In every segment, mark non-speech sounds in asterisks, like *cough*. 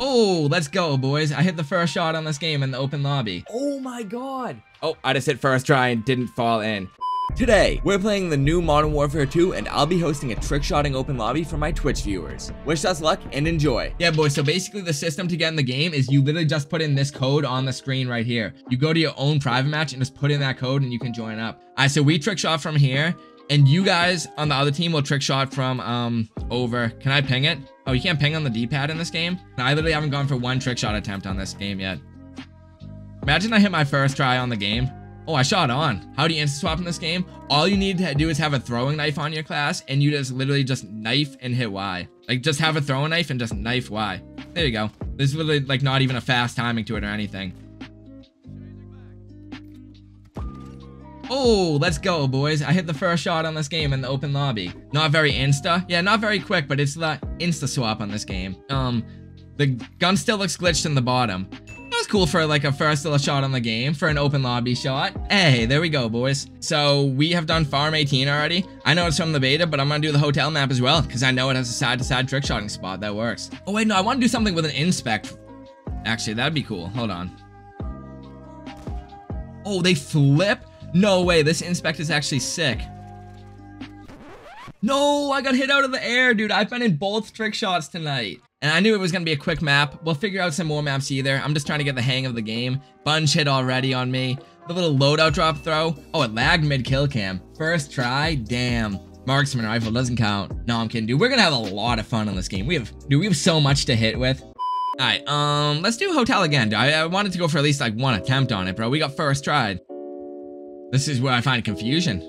Oh, let's go, boys. I hit the first shot on this game in the open lobby. Oh my god. Oh, I just hit first try and didn't fall in. Today, we're playing the new Modern Warfare 2 and I'll be hosting a trick-shotting open lobby for my Twitch viewers. Wish us luck and enjoy. Yeah, boys, so basically the system to get in the game is you literally just put in this code on the screen right here. You go to your own private match and just put in that code and you can join up. All right, so we trick shot from here and you guys on the other team will trick shot from um over. Can I ping it? Oh, you can't ping on the D-pad in this game? I literally haven't gone for one trick shot attempt on this game yet. Imagine I hit my first try on the game. Oh, I shot on. How do you instant swap in this game? All you need to do is have a throwing knife on your class and you just literally just knife and hit Y. Like just have a throwing knife and just knife Y. There you go. There's literally like not even a fast timing to it or anything. Oh, let's go, boys. I hit the first shot on this game in the open lobby. Not very insta. Yeah, not very quick, but it's the insta swap on this game. Um, the gun still looks glitched in the bottom That was cool for like a first little shot on the game for an open lobby shot. Hey, there we go, boys. So we have done Farm 18 already. I know it's from the beta, but I'm gonna do the hotel map as well because I know it has a side-to-side -side trick shotting spot that works. Oh wait, no, I want to do something with an inspect. Actually, that'd be cool. Hold on. Oh, they flip? No way, this inspect is actually sick. No, I got hit out of the air, dude. I've been in both trick shots tonight. And I knew it was going to be a quick map. We'll figure out some more maps either. I'm just trying to get the hang of the game. Bunch hit already on me. The little loadout drop throw. Oh, it lagged mid-kill cam. First try? Damn. Marksman rifle doesn't count. No, I'm kidding, dude. We're going to have a lot of fun in this game. We have, dude, we have so much to hit with. Alright, um, let's do hotel again. I, I wanted to go for at least like one attempt on it, bro. We got first tried. This is where I find confusion.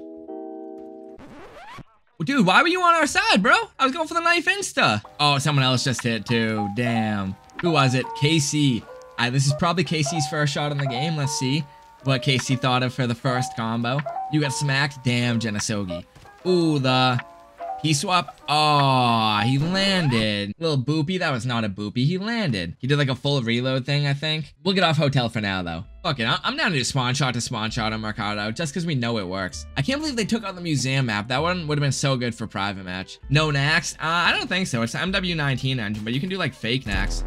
Dude, why were you on our side, bro? I was going for the knife insta. Oh, someone else just hit too. Damn. Who was it? KC. Right, this is probably KC's first shot in the game. Let's see what KC thought of for the first combo. You got smacked. Damn, Genasogi. Ooh, the he swap. Oh, he landed. Little boopy. That was not a boopy. He landed. He did like a full reload thing, I think. We'll get off hotel for now, though. Fuck it. I'm down to do spawn shot to spawn shot on Mercado just because we know it works. I can't believe they took out the museum map. That one would have been so good for private match. No Nax? Uh, I don't think so. It's an MW19 engine, but you can do like fake Nax.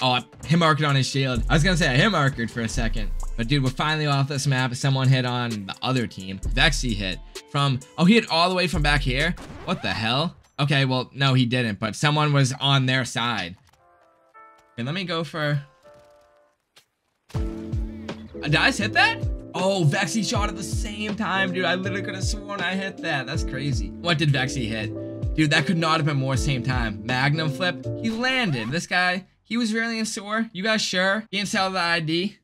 Oh, him marked on his shield. I was gonna say I him marked for a second. But dude, we're finally off this map. Someone hit on the other team. Vexy hit from, oh, he hit all the way from back here? What the hell? Okay, well, no, he didn't, but someone was on their side. Okay, let me go for... Did I hit that? Oh, Vexy shot at the same time, dude. I literally could have sworn I hit that. That's crazy. What did Vexy hit? Dude, that could not have been more same time. Magnum flip. He landed. This guy, he was really in sore. You guys sure? He didn't sell the ID?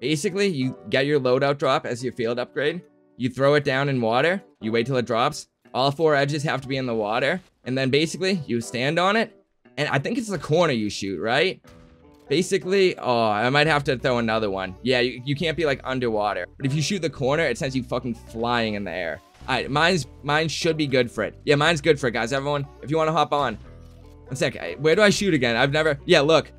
Basically, you get your loadout drop as your field upgrade. You throw it down in water. You wait till it drops. All four edges have to be in the water. And then basically, you stand on it. And I think it's the corner you shoot, right? Basically, oh, I might have to throw another one. Yeah, you, you can't be like underwater. But if you shoot the corner, it sends you fucking flying in the air. All right, mine's, mine should be good for it. Yeah, mine's good for it, guys. Everyone, if you want to hop on. One sec, where do I shoot again? I've never, yeah, look.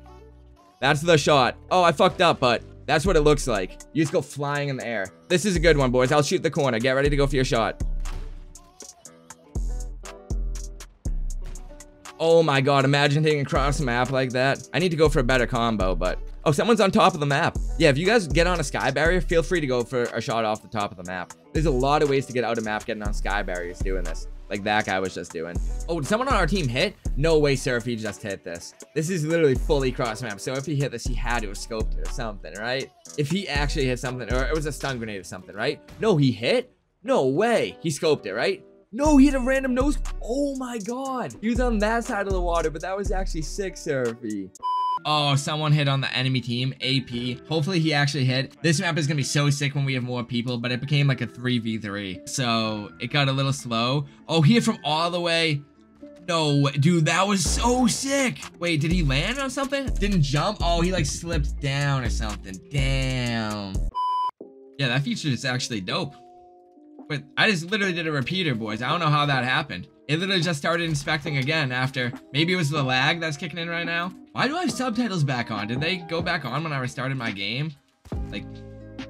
That's the shot. Oh, I fucked up, but that's what it looks like. You just go flying in the air. This is a good one, boys. I'll shoot the corner. Get ready to go for your shot. Oh my god, imagine hitting across the map like that. I need to go for a better combo, but... Oh, someone's on top of the map. Yeah, if you guys get on a sky barrier, feel free to go for a shot off the top of the map. There's a lot of ways to get out of map getting on sky barriers doing this like that guy was just doing. Oh, did someone on our team hit? No way, Seraphie just hit this. This is literally fully cross map. So if he hit this, he had to have scoped it or something, right? If he actually hit something, or it was a stun grenade or something, right? No, he hit? No way. He scoped it, right? No, he had a random nose. Oh my god. He was on that side of the water, but that was actually sick, Surfy. Oh, someone hit on the enemy team, AP. Hopefully he actually hit. This map is gonna be so sick when we have more people, but it became like a 3v3. So it got a little slow. Oh, he hit from all the way. No, dude, that was so sick. Wait, did he land on something? Didn't jump? Oh, he like slipped down or something. Damn. Yeah, that feature is actually dope. But I just literally did a repeater, boys. I don't know how that happened. It literally just started inspecting again after, maybe it was the lag that's kicking in right now. Why do I have subtitles back on? Did they go back on when I restarted my game? Like,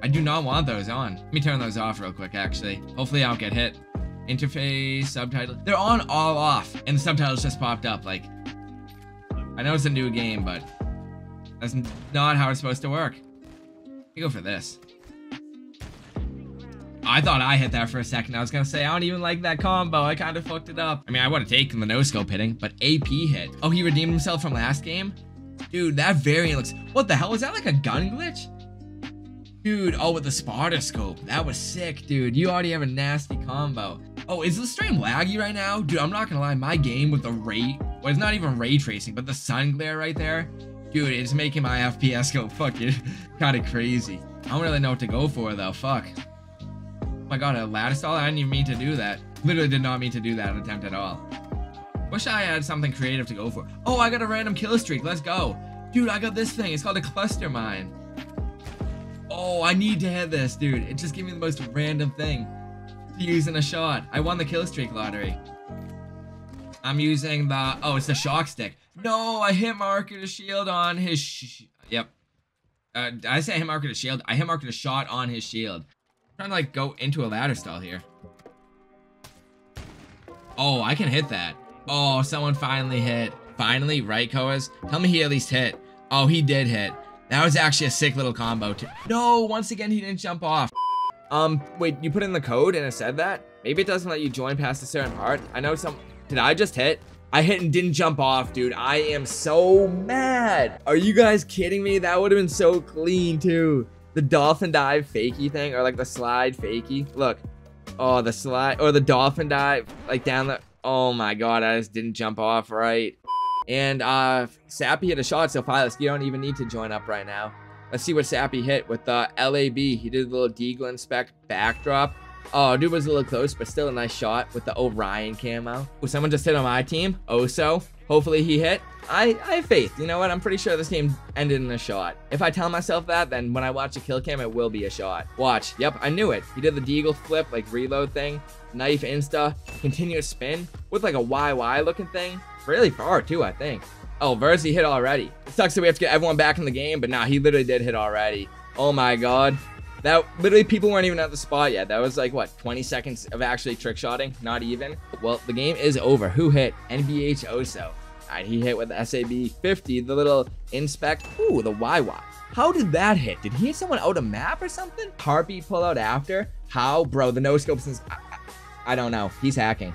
I do not want those on. Let me turn those off real quick, actually. Hopefully I don't get hit. Interface, subtitle. They're on all off, and the subtitles just popped up. Like, I know it's a new game, but That's not how it's supposed to work. You go for this. I thought I hit that for a second. I was gonna say, I don't even like that combo. I kind of fucked it up. I mean, I would have taken the no-scope hitting, but AP hit. Oh, he redeemed himself from last game? Dude, that variant looks... What the hell? Was that like a gun glitch? Dude, oh, with the Sparta scope. That was sick, dude. You already have a nasty combo. Oh, is the stream laggy right now? Dude, I'm not gonna lie. My game with the ray... Well, it's not even ray tracing, but the sun glare right there. Dude, it's making my FPS go fucking *laughs* kind of crazy. I don't really know what to go for, though. Fuck my god, a ladder stall? I didn't even mean to do that. Literally did not mean to do that attempt at all. Wish I had something creative to go for. Oh, I got a random kill streak. Let's go. Dude, I got this thing. It's called a cluster mine. Oh, I need to hit this, dude. It just gave me the most random thing to use in a shot. I won the kill streak lottery. I'm using the... Oh, it's the shock stick. No, I hit marker shield on his... yep. Uh, I say hit marker shield? I hit marker shot on his shield trying to like go into a ladder stall here. Oh, I can hit that. Oh, someone finally hit. Finally, right, Koas? Tell me he at least hit. Oh, he did hit. That was actually a sick little combo too. No, once again, he didn't jump off. Um, wait, you put in the code and it said that? Maybe it doesn't let you join past a certain part. I know some, did I just hit? I hit and didn't jump off, dude. I am so mad. Are you guys kidding me? That would have been so clean too the dolphin dive fakey thing or like the slide fakey. Look. Oh, the slide or the dolphin dive like down the Oh my god, I just didn't jump off right. And uh Sappy hit a shot, so Phyllis, you don't even need to join up right now. Let's see what Sappy hit with the LAB. He did a little Deagle inspect backdrop. Oh, dude was a little close, but still a nice shot with the Orion camo. Oh, someone just hit on my team. Oso. Hopefully he hit. I, I have faith. You know what? I'm pretty sure this game ended in a shot. If I tell myself that, then when I watch a kill cam, it will be a shot. Watch. Yep, I knew it. He did the deagle flip, like reload thing. Knife insta. Continuous spin. With like a YY looking thing. Really far too, I think. Oh, Verzi hit already. It sucks that we have to get everyone back in the game, but nah, he literally did hit already. Oh my god. That literally people weren't even at the spot yet. That was like what 20 seconds of actually trick shotting, not even. Well, the game is over. Who hit? NBH Oso. Right, he hit with the SAB 50, the little inspect. Ooh, the YY. How did that hit? Did he hit someone out a map or something? Heartbeat pull out after? How? Bro, the no scope since I, I, I don't know. He's hacking.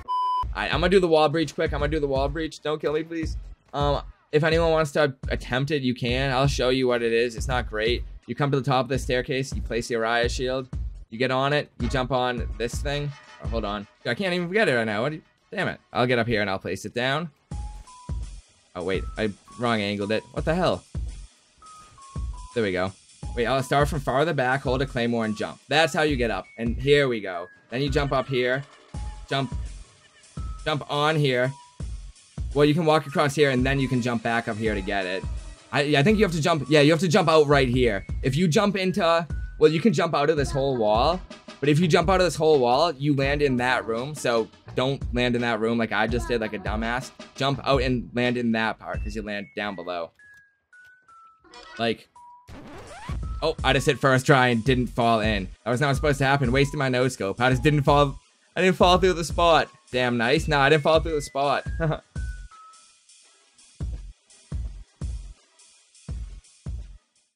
Alright, I'm gonna do the wall breach quick. I'm gonna do the wall breach. Don't kill me, please. Um, if anyone wants to attempt it, you can. I'll show you what it is. It's not great. You come to the top of the staircase, you place the Uriah shield, you get on it, you jump on this thing. Oh, hold on. I can't even get it right now. What you, damn it. I'll get up here and I'll place it down. Oh, wait. I wrong angled it. What the hell? There we go. Wait, I'll start from farther back, hold a claymore, and jump. That's how you get up. And here we go. Then you jump up here. Jump. Jump on here. Well, you can walk across here, and then you can jump back up here to get it. I, I think you have to jump. Yeah, you have to jump out right here. If you jump into... Well, you can jump out of this whole wall. But if you jump out of this whole wall, you land in that room. So don't land in that room like I just did, like a dumbass. Jump out and land in that part because you land down below. Like, oh, I just hit first try and didn't fall in. That was not supposed to happen. Wasted my no scope. I just didn't fall. I didn't fall through the spot. Damn nice. No, I didn't fall through the spot. *laughs*